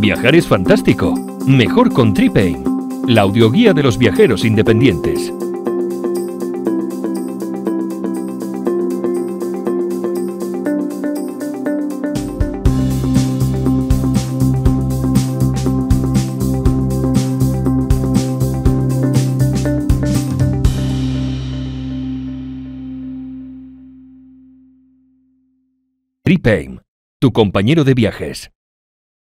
Viajar es fantástico. Mejor con Tripain, la audioguía de los viajeros independientes. Tripain, tu compañero de viajes.